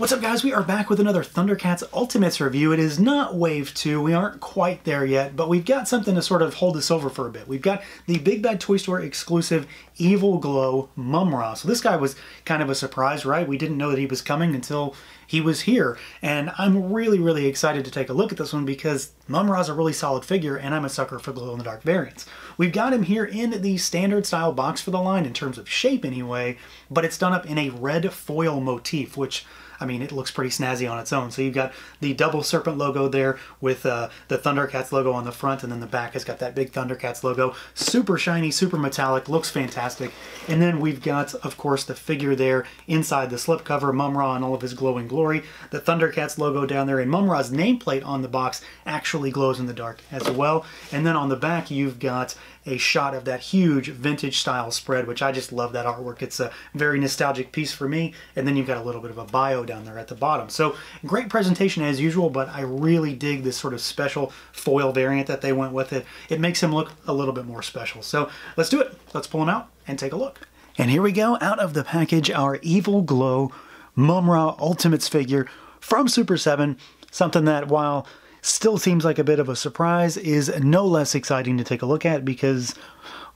What's up guys, we are back with another Thundercats Ultimates review. It is not Wave 2, we aren't quite there yet, but we've got something to sort of hold us over for a bit. We've got the Big Bad Toy Store exclusive Evil Glow Mumm-Ra. So this guy was kind of a surprise, right? We didn't know that he was coming until he was here, and I'm really, really excited to take a look at this one because Mumm-Ra's a really solid figure, and I'm a sucker for glow-in-the-dark variants. We've got him here in the standard style box for the line in terms of shape anyway, but it's done up in a red foil motif, which I mean, it looks pretty snazzy on its own. So you've got the double serpent logo there with uh, the Thundercats logo on the front, and then the back has got that big Thundercats logo. Super shiny, super metallic, looks fantastic. And then we've got, of course, the figure there inside the slipcover, Mumm-Ra all of his glowing glory. The Thundercats logo down there, and Mumm-Ra's nameplate on the box actually glows in the dark as well. And then on the back, you've got a shot of that huge vintage style spread, which I just love that artwork. It's a very nostalgic piece for me. And then you've got a little bit of a bio down there at the bottom. So great presentation as usual, but I really dig this sort of special foil variant that they went with it. It makes him look a little bit more special. So let's do it. Let's pull him out and take a look. And here we go, out of the package, our Evil Glow Mumm-Ra Ultimates figure from Super 7. Something that, while still seems like a bit of a surprise, is no less exciting to take a look at because,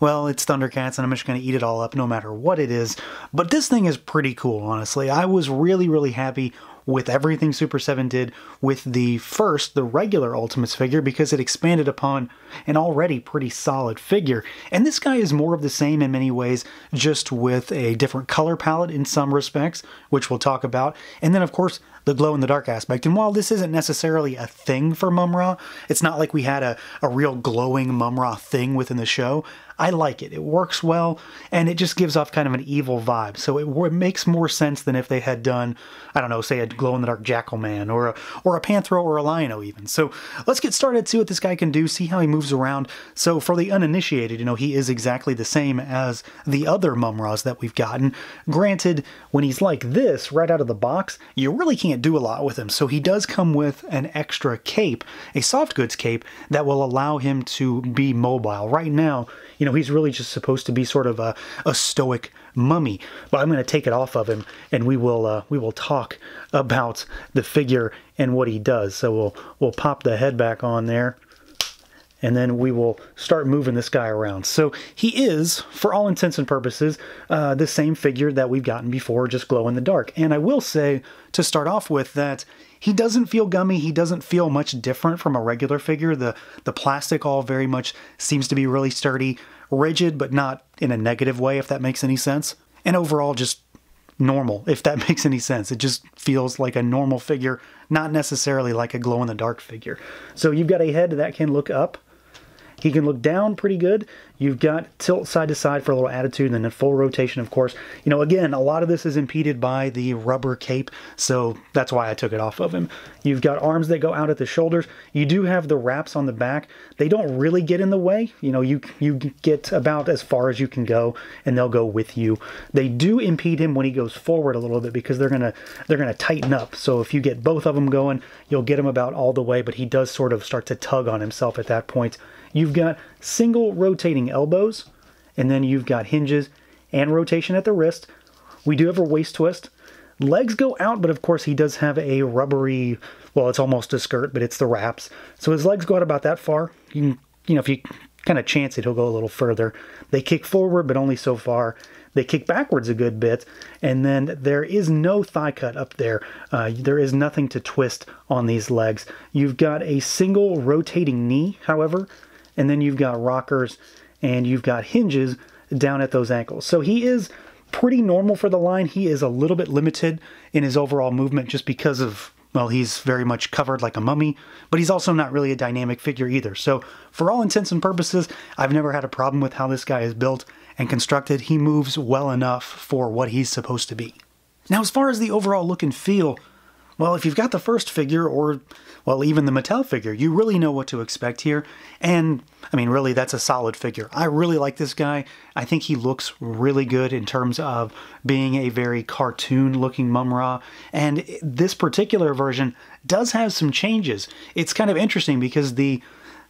well, it's Thundercats and I'm just going to eat it all up no matter what it is. But this thing is pretty cool, honestly. I was really, really happy with everything Super 7 did with the first, the regular Ultimates figure, because it expanded upon an already pretty solid figure. And this guy is more of the same in many ways, just with a different color palette in some respects, which we'll talk about. And then, of course, the glow in the dark aspect. And while this isn't necessarily a thing for Mumm-Ra, it's not like we had a, a real glowing Mumm-Ra thing within the show. I like it. It works well, and it just gives off kind of an evil vibe. So it, it makes more sense than if they had done, I don't know, say a glow-in-the-dark Jackalman or a, or a Panthro or a Lion-O even. So let's get started, see what this guy can do, see how he moves around. So for the uninitiated, you know, he is exactly the same as the other Mumm-Ras that we've gotten. Granted, when he's like this, right out of the box, you really can't do a lot with him. So he does come with an extra cape, a soft goods cape, that will allow him to be mobile. Right now, you know, he's really just supposed to be sort of a, a stoic mummy. But I'm going to take it off of him, and we will uh, we will talk about the figure and what he does. So we'll we'll pop the head back on there, and then we will start moving this guy around. So he is, for all intents and purposes, uh, the same figure that we've gotten before, just glow in the dark. And I will say to start off with that he doesn't feel gummy. He doesn't feel much different from a regular figure. The the plastic all very much seems to be really sturdy, rigid, but not in a negative way, if that makes any sense. And overall, just normal, if that makes any sense. It just feels like a normal figure, not necessarily like a glow in the dark figure. So you've got a head that can look up. He can look down pretty good. You've got tilt side to side for a little attitude and then full rotation, of course. You know, again, a lot of this is impeded by the rubber cape, so that's why I took it off of him. You've got arms that go out at the shoulders. You do have the wraps on the back. They don't really get in the way. You know, you you get about as far as you can go, and they'll go with you. They do impede him when he goes forward a little bit because they're gonna they're gonna tighten up. So if you get both of them going, you'll get him about all the way, but he does sort of start to tug on himself at that point. You've got single rotating elbows, and then you've got hinges and rotation at the wrist. We do have a waist twist. Legs go out, but of course he does have a rubbery, well, it's almost a skirt, but it's the wraps. So his legs go out about that far. You can, you know, if you kind of chance it, he'll go a little further. They kick forward, but only so far. They kick backwards a good bit, and then there is no thigh cut up there. Uh, there is nothing to twist on these legs. You've got a single rotating knee, however, and then you've got rockers and you've got hinges down at those ankles. So he is pretty normal for the line. He is a little bit limited in his overall movement just because of, well, he's very much covered like a mummy, but he's also not really a dynamic figure either. So, for all intents and purposes, I've never had a problem with how this guy is built and constructed. He moves well enough for what he's supposed to be. Now, as far as the overall look and feel, well, if you've got the first figure, or, well, even the Mattel figure, you really know what to expect here. And, I mean, really, that's a solid figure. I really like this guy. I think he looks really good in terms of being a very cartoon-looking Mumm-Ra. And this particular version does have some changes. It's kind of interesting because the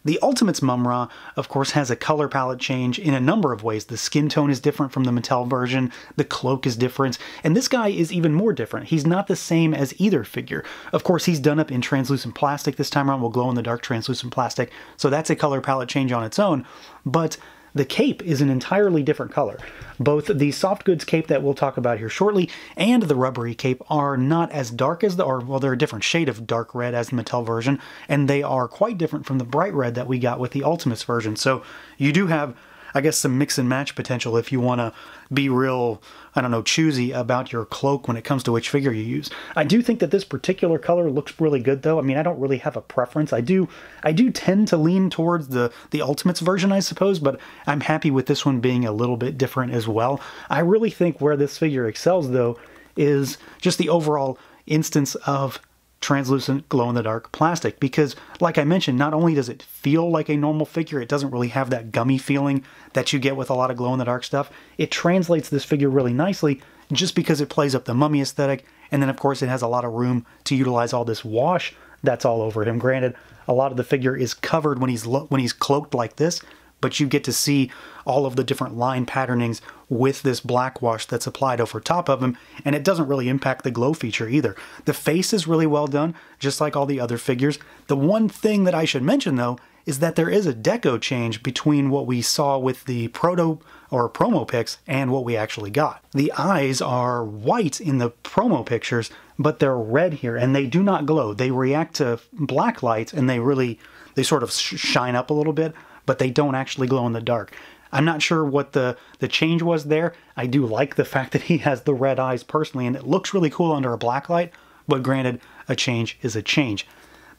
The Ultimates Mumm-Ra, of course, has a color palette change in a number of ways. The skin tone is different from the Mattel version, the cloak is different, and this guy is even more different. He's not the same as either figure. Of course, he's done up in translucent plastic this time around, will glow in the dark translucent plastic, so that's a color palette change on its own, but the cape is an entirely different color. Both the soft goods cape that we'll talk about here shortly and the rubbery cape are not as dark as the, or well, they're a different shade of dark red as the Mattel version, and they are quite different from the bright red that we got with the Ultimates version. So you do have I guess some mix and match potential if you want to be real, I don't know, choosy about your cloak when it comes to which figure you use. I do think that this particular color looks really good though. I mean, I don't really have a preference. I do I do tend to lean towards the the Ultimates version, I suppose, but I'm happy with this one being a little bit different as well. I really think where this figure excels though is just the overall instance of translucent glow-in-the-dark plastic. Because like I mentioned not only does it feel like a normal figure it doesn't really have that gummy feeling that you get with a lot of glow-in-the-dark stuff. It translates this figure really nicely just because it plays up the mummy aesthetic. And then of course it has a lot of room to utilize all this wash that's all over him. Granted a lot of the figure is covered when he's when he's cloaked like this but you get to see all of the different line patternings with this black wash that's applied over top of them, and it doesn't really impact the glow feature either. The face is really well done, just like all the other figures. The one thing that I should mention though is that there is a deco change between what we saw with the proto or promo pics and what we actually got. The eyes are white in the promo pictures, but they're red here and they do not glow. They react to black light and they really, they sort of shine up a little bit but they don't actually glow in the dark. I'm not sure what the, the change was there. I do like the fact that he has the red eyes personally, and it looks really cool under a black light, but granted, a change is a change.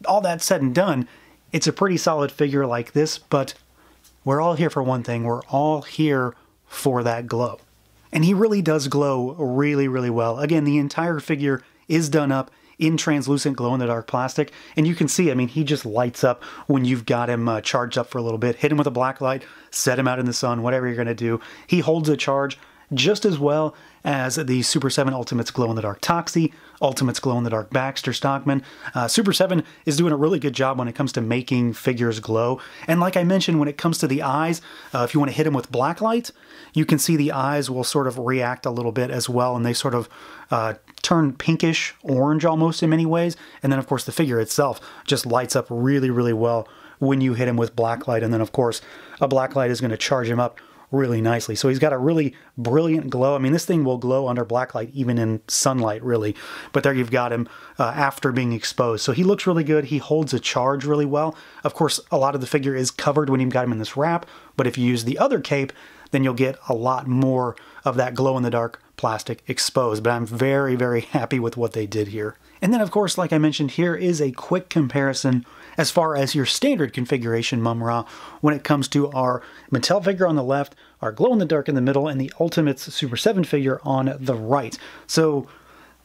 All that said and done, it's a pretty solid figure like this, but we're all here for one thing. We're all here for that glow. And he really does glow really, really well. Again, the entire figure is done up in translucent glow in the dark plastic. And you can see, I mean, he just lights up when you've got him uh, charged up for a little bit. Hit him with a black light, set him out in the sun, whatever you're going to do. He holds a charge just as well as the Super 7 Ultimates Glow in the Dark Toxie, Ultimates Glow in the Dark Baxter Stockman. Uh, Super 7 is doing a really good job when it comes to making figures glow. And like I mentioned, when it comes to the eyes, uh, if you want to hit them with black light, you can see the eyes will sort of react a little bit as well, and they sort of uh, turn pinkish orange almost in many ways. And then, of course, the figure itself just lights up really, really well when you hit him with black light. And then, of course, a black light is going to charge him up really nicely. So he's got a really brilliant glow. I mean, this thing will glow under blacklight, even in sunlight, really. But there you've got him uh, after being exposed. So he looks really good. He holds a charge really well. Of course, a lot of the figure is covered when you've got him in this wrap. But if you use the other cape, then you'll get a lot more of that glow-in-the-dark plastic exposed. But I'm very, very happy with what they did here. And then, of course, like I mentioned, here is a quick comparison as far as your standard configuration Mumm-Ra when it comes to our Mattel figure on the left, our glow-in-the-dark in the middle, and the Ultimates Super 7 figure on the right. So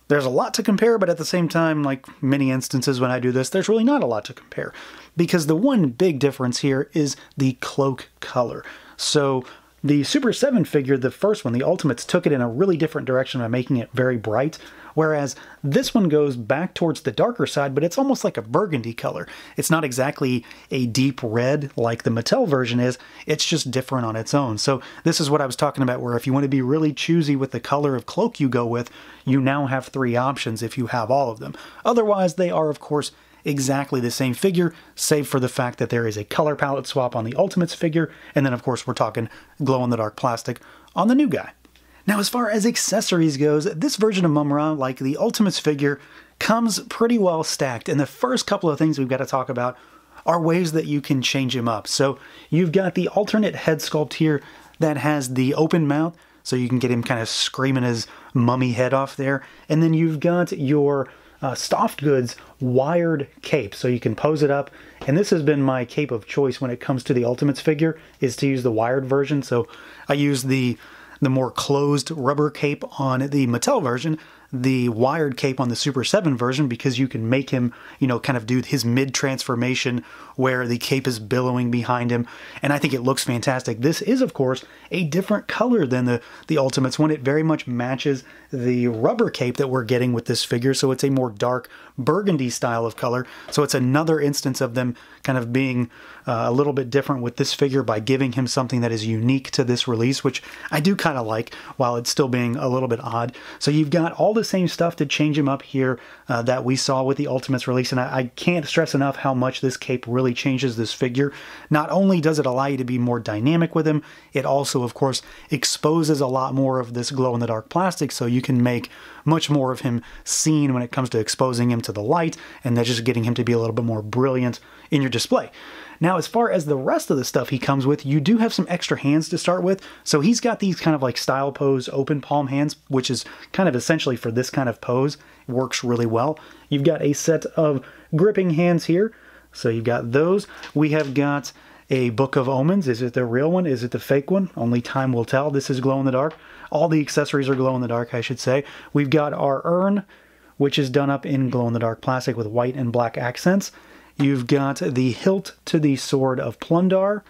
there's a lot to compare, but at the same time, like many instances when I do this, there's really not a lot to compare. Because the one big difference here is the cloak color. So the Super 7 figure, the first one, the Ultimates, took it in a really different direction by making it very bright, whereas this one goes back towards the darker side, but it's almost like a burgundy color. It's not exactly a deep red like the Mattel version is, it's just different on its own. So this is what I was talking about, where if you want to be really choosy with the color of cloak you go with, you now have three options if you have all of them. Otherwise, they are, of course, exactly the same figure, save for the fact that there is a color palette swap on the Ultimates figure, and then of course we're talking glow-in-the-dark plastic on the new guy. Now as far as accessories goes, this version of Mumm-Ra, like the Ultimates figure, comes pretty well stacked, and the first couple of things we've got to talk about are ways that you can change him up. So you've got the alternate head sculpt here that has the open mouth, so you can get him kind of screaming his mummy head off there, and then you've got your uh, Soft Goods wired cape. So you can pose it up. And this has been my cape of choice when it comes to the Ultimates figure, is to use the wired version. So I use the the more closed rubber cape on the Mattel version. The wired cape on the Super 7 version because you can make him, you know, kind of do his mid transformation where the cape is billowing behind him. And I think it looks fantastic. This is, of course, a different color than the, the Ultimates one. It very much matches the rubber cape that we're getting with this figure. So it's a more dark burgundy style of color. So it's another instance of them kind of being uh, a little bit different with this figure by giving him something that is unique to this release, which I do kind of like while it's still being a little bit odd. So you've got all the same stuff to change him up here uh, that we saw with the Ultimates release. And I, I can't stress enough how much this cape really changes this figure. Not only does it allow you to be more dynamic with him, it also, of course, exposes a lot more of this glow in the dark plastic so you can make much more of him seen when it comes to exposing him to the light and then just getting him to be a little bit more brilliant in your display. Now, as far as the rest of the stuff he comes with, you do have some extra hands to start with. So he's got these kind of like style pose open palm hands, which is kind of essentially for this kind of pose. It works really well. You've got a set of gripping hands here. So you've got those. We have got a Book of Omens. Is it the real one? Is it the fake one? Only time will tell. This is glow in the dark. All the accessories are glow in the dark, I should say. We've got our urn, which is done up in glow in the dark plastic with white and black accents. You've got the hilt to the sword of Plun-Darr.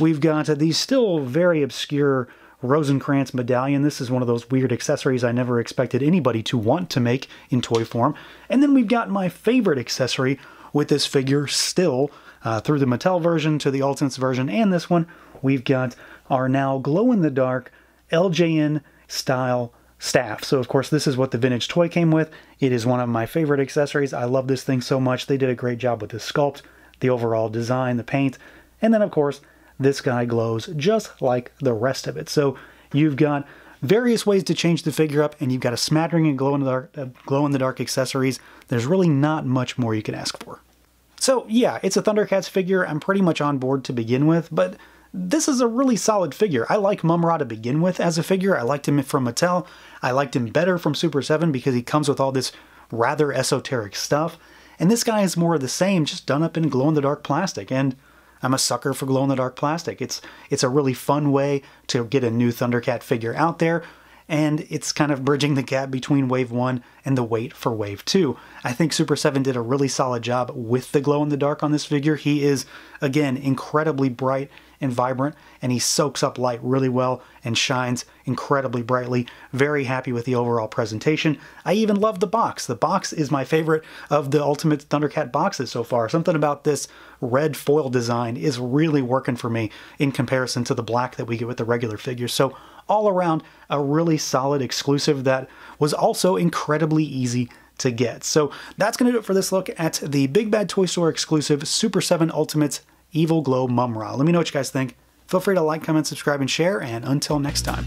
We've got the still very obscure Rosencrantz medallion. This is one of those weird accessories I never expected anybody to want to make in toy form. And then we've got my favorite accessory with this figure still, uh, through the Mattel version to the Ultimates version and this one, we've got our now glow-in-the-dark LJN style staff. So of course this is what the vintage toy came with. It is one of my favorite accessories. I love this thing so much. They did a great job with the sculpt, the overall design, the paint, and then of course this guy glows just like the rest of it. So you've got various ways to change the figure up and you've got a smattering of glow in the dark, uh, glow in the dark accessories. There's really not much more you can ask for. So yeah, it's a Thundercats figure. I'm pretty much on board to begin with, but this is a really solid figure. I like Mumm-Ra to begin with as a figure. I liked him from Mattel. I liked him better from Super 7 because he comes with all this rather esoteric stuff. And this guy is more of the same, just done up in glow-in-the-dark plastic. And I'm a sucker for glow-in-the-dark plastic. It's, it's a really fun way to get a new Thundercat figure out there and it's kind of bridging the gap between Wave 1 and the wait for Wave 2. I think Super 7 did a really solid job with the glow in the dark on this figure. He is, again, incredibly bright and vibrant, and he soaks up light really well and shines incredibly brightly. Very happy with the overall presentation. I even love the box. The box is my favorite of the Ultimate Thundercat boxes so far. Something about this red foil design is really working for me in comparison to the black that we get with the regular figures. So all around a really solid exclusive that was also incredibly easy to get. So that's going to do it for this look at the Big Bad Toy Store exclusive Super 7 Ultimates Evil Glow Mumm-Ra. Let me know what you guys think. Feel free to like, comment, subscribe, and share, and until next time.